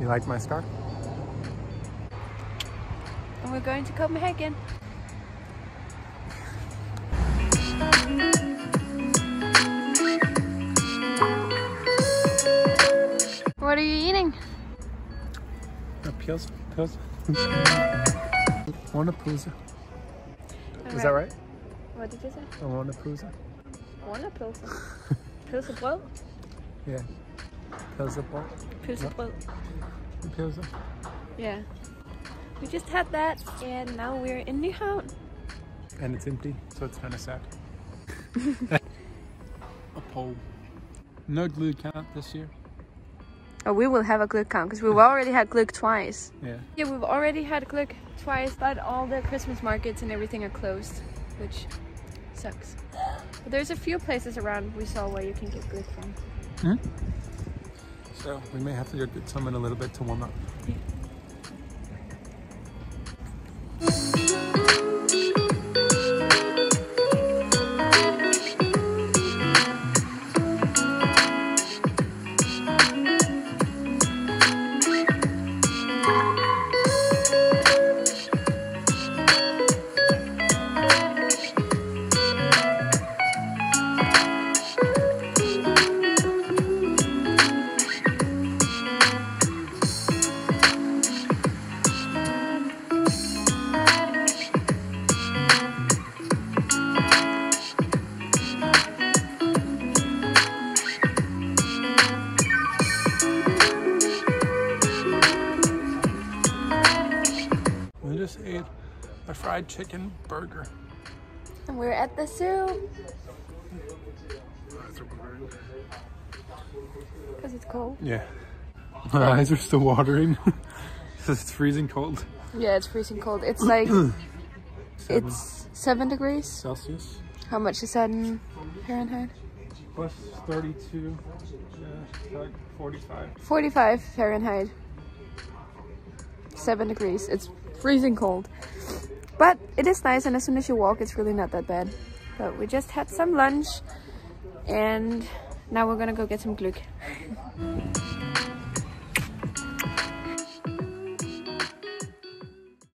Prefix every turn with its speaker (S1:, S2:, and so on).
S1: like my scarf?
S2: And we're going to Copenhagen. What are you eating?
S1: A pils, pils. Wanapalooza. Is that right?
S2: What did you say?
S1: A Wanapalooza?
S2: Wonderpølse. Pølsebrød.
S1: Yeah. Pilsaball.
S2: Pølsebrød.
S1: Pilsa.
S2: Yeah. We just had that and now we're in Nyhavn.
S1: And it's empty, so it's kind of sad. a pole. No glue count this year.
S2: Oh, we will have a gløgg count because we've already had gløgg twice.
S1: Yeah.
S2: Yeah, we've already had gløgg twice, but all the Christmas markets and everything are closed, which sucks. But there's a few places around we saw where you can get Glück from. Hmm?
S1: So we may have to go get some in a little bit to warm up. We just ate a fried chicken burger.
S2: And we're at the zoo because it's cold.
S1: Yeah. My eyes are still watering. it's freezing cold.
S2: Yeah, it's freezing cold. It's like
S1: Seven
S2: it's seven degrees.
S1: Celsius.
S2: How much is that in Fahrenheit?
S1: Plus 32, uh, like 45.
S2: 45 Fahrenheit. Seven degrees. It's freezing cold. But it is nice and as soon as you walk it's really not that bad. But we just had some lunch and now we're gonna go get some gløgg.